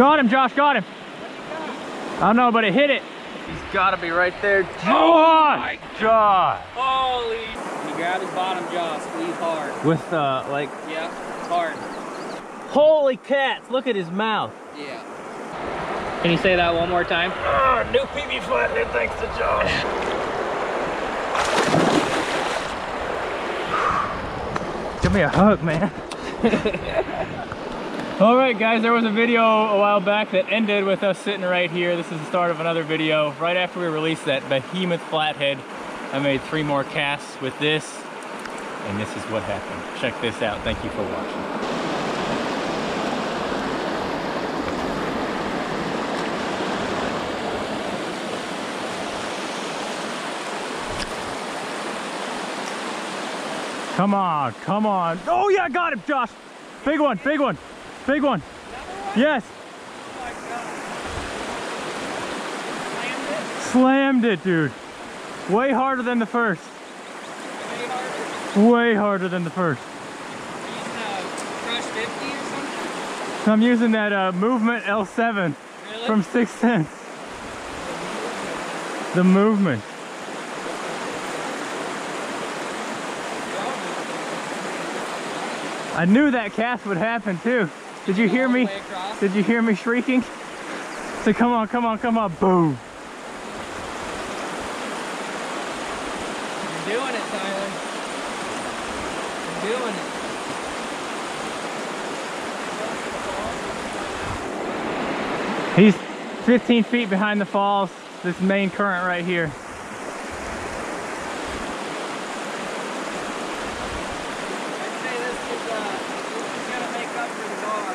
Got him, Josh, got him. I don't know, but it hit it. He's gotta be right there. Oh my God. Holy. You grab his bottom jaw, squeeze hard. With, uh, like, Yeah, hard. holy cats, look at his mouth. Yeah. Can you say that one more time? Oh, new PB flathead thanks to Josh. Give me a hug, man. All right, guys, there was a video a while back that ended with us sitting right here. This is the start of another video. Right after we released that behemoth flathead, I made three more casts with this, and this is what happened. Check this out. Thank you for watching. Come on, come on. Oh yeah, I got him, Josh. Big one, big one, big one. Yes, slammed it, dude. Way harder than the first. Way harder than the first. Crush 50 or something? So I'm using that uh, Movement L7 Really? from 6th Sense. The movement. I knew that cast would happen too. Did you hear me? Did you hear me shrieking? So come on, come on, come on, boom. You're doing it, Tyler. You're doing it. He's 15 feet behind the falls, this main current right here. I'd say this is, uh, this is gonna make up for the dog.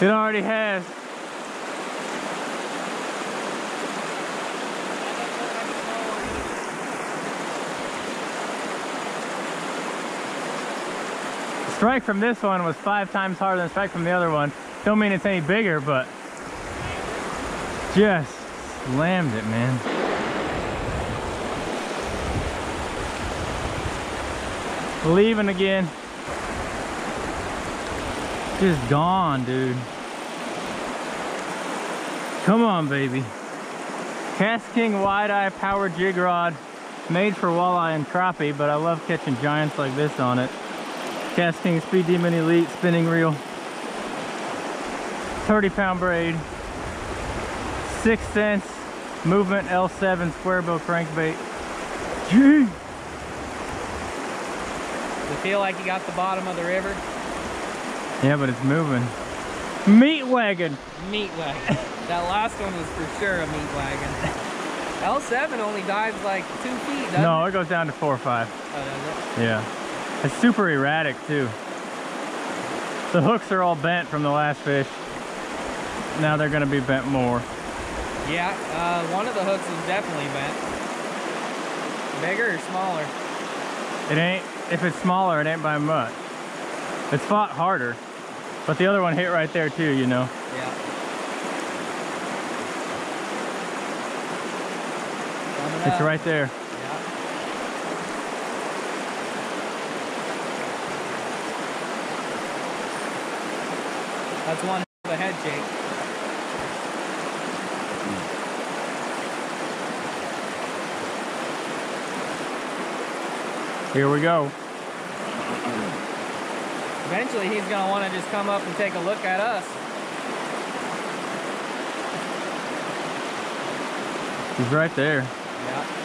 It already has. Strike from this one was five times harder than strike from the other one. Don't mean it's any bigger, but just slammed it, man. Leaving again. Just gone, dude. Come on, baby. KastKing Wide Eye Power Jig Rod. Made for walleye and crappie, but I love catching giants like this on it. KastKing Speed Demon Elite spinning reel. 30 pound braid. 6th Sense Movement L7 square bill crankbait. Gee! It feel like you got the bottom of the river? Yeah, but it's moving. Meat wagon. Meat wagon. that last one was for sure a meat wagon. L7 only dives like two feet, doesn't No, it? it goes down to four or five. Oh, does Yeah. It's super erratic too. The hooks are all bent from the last fish. Now they're gonna be bent more. Yeah, uh, one of the hooks is definitely bent. Bigger or smaller? It ain't, if it's smaller, it ain't by much. It's fought harder, but the other one hit right there too, you know. Yeah. Coming It's up. right there. Yeah. That's one of a head shake. Here we go. Eventually he's gonna wanna just come up and take a look at us. He's right there. Yeah.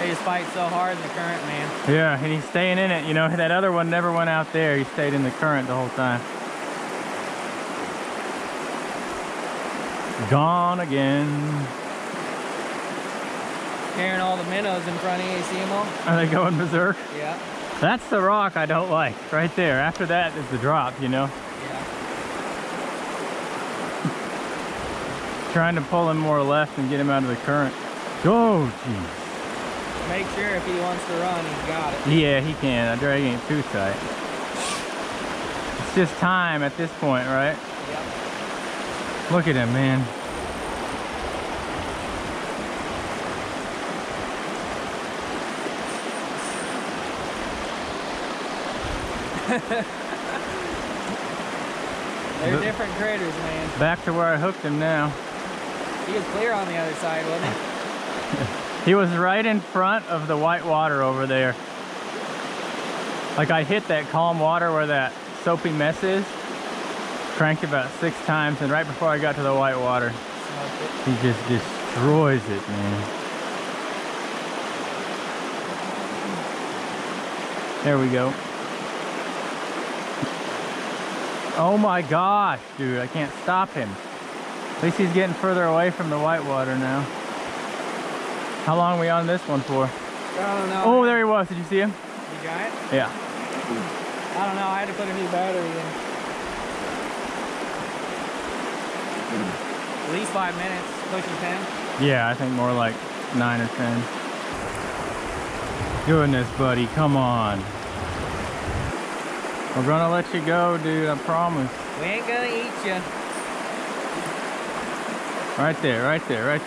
They just fight so hard in the current, man. Yeah, and he's staying in it. You know, that other one never went out there. He stayed in the current the whole time. Gone again. Carrying all the minnows in front of you, you see them all? Are they going berserk? Yeah. That's the rock I don't like, right there. After that is the drop, you know? Yeah. Trying to pull him more left and get him out of the current. Oh, jeez. Make sure if he wants to run, he's got it. Yeah, he can. That drag ain't too tight. It's just time at this point, right? Yep. Look at him, man. They're different critters, man. Back to where I hooked him now. He was clear on the other side, wasn't he? He was right in front of the white water over there. Like I hit that calm water where that soapy mess is. Cranked about six times and right before I got to the white water, he just destroys it, man. There we go. Oh my gosh, dude, I can't stop him. At least he's getting further away from the whitewater now. How long are we on this one for? I don't know. Oh, there he was. Did you see him? You got it? Yeah. I don't know. I had to put a new battery in. At least five minutes, pushing 10. Yeah, I think more like nine or ten. Goodness, buddy, come on. We're gonna let you go, dude, I promise. We ain't gonna eat you. Right there, right there, right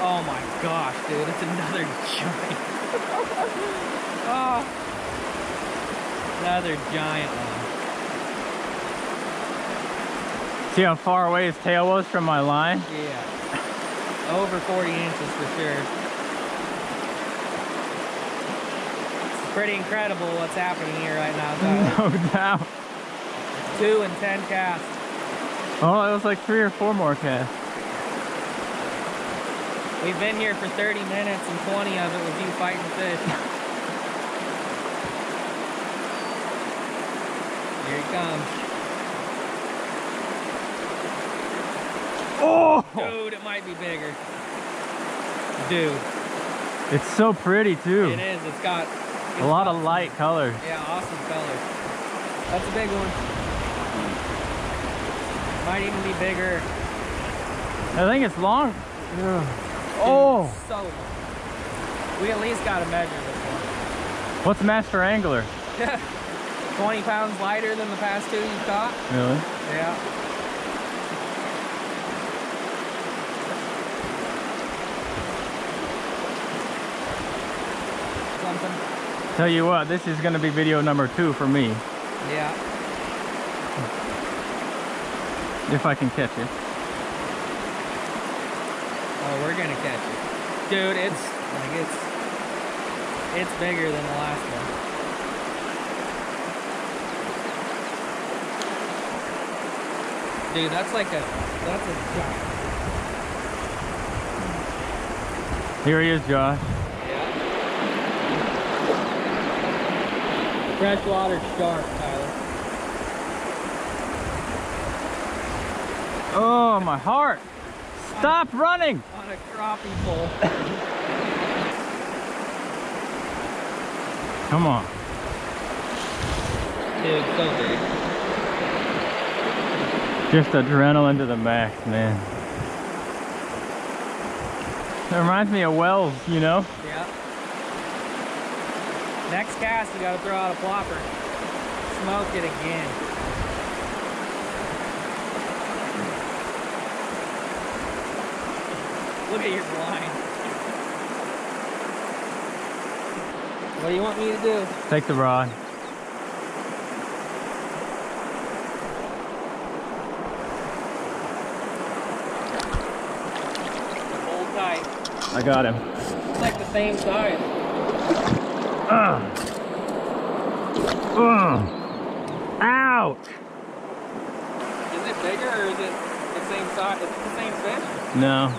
Oh my gosh, dude, it's another giant. oh. Another giant one. See how far away his tail was from my line? Yeah. Over 40 inches for sure. Pretty incredible what's happening here right now. No doubt. Two and 10 casts. Oh, it was like three or four more casts. We've been here for 30 minutes and 20 of it was you fighting fish. Here he comes. Oh! Dude, it might be bigger. Dude, It's so pretty too. it is. It's got A lot of light colors. Yeah, awesome color. That's a big one. Might even be bigger. I think it's long. Oh. Dude, Oh! so. We at least got to measure this one. What's Master Angler? one. 20 pounds lighter than the past two you caught. Really? Yeah. Tell you what, this is gonna be video number two for me, Yeah. if I can catch it. Oh, we're gonna catch it. Dude, it's like it's it's bigger than the last one. Dude, that's like a that's a giant. Here he is, Josh. Yeah. Freshwater shark, Tyler. Oh, my heart! Stop running! On a crappie pole. Come on. Dude, so big. Just adrenaline to the max, man. It reminds me of Wells, you know? Yeah. Next cast, you gotta throw out a plopper. Smoke it again. Look at your line. What do you want me to do? Take the rod. Hold tight. I got him. It's like the same size. Ugh. Ugh. Ouch! Is it bigger or is it the same size? Is it the same fish? No.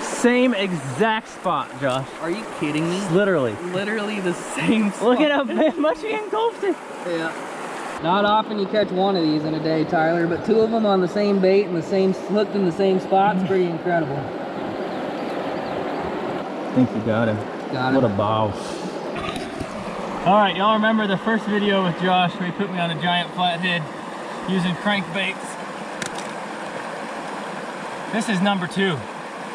Same exact spot, Josh. Are you kidding me? Literally. Literally the same spot. Look at how much he engulfed it. Yeah. Not often you catch one of these in a day, Tyler, but two of them on the same bait and the same hooked in the same spot's mm. pretty incredible. I think you got him. Got What a boss. All right, y'all remember the first video with Josh where he put me on a giant flathead using crankbaits. This is number two,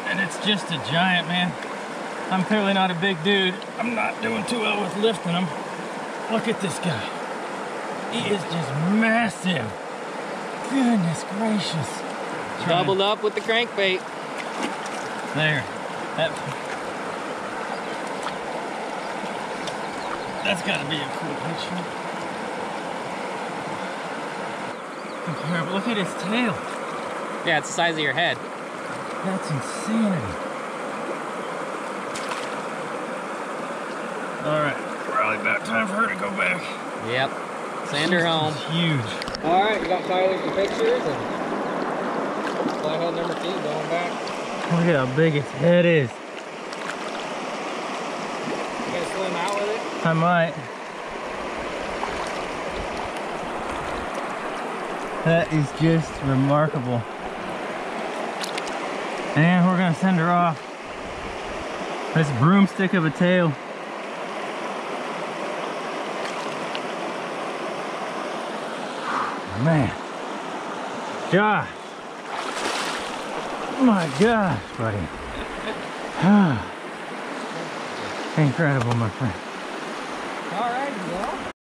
and it's just a giant, man. I'm clearly not a big dude. I'm not doing too well with lifting him. Look at this guy. He is just massive. Goodness gracious. Trying- Doubled up with the crankbait. There. That, That's gotta be a cool picture. Okay, but look at his tail. Yeah, it's the size of your head. That's insanity. All right, probably about time for her to go back. Yep. Send her home. Huge. All right, we got Tyler some pictures and flathead number two going back. Look at how big his head is. You gonna swim I might. That is just remarkable. And we're gonna send her off. This broomstick of a tail. Man. God. My gosh, buddy. Incredible, my friend. All right, well.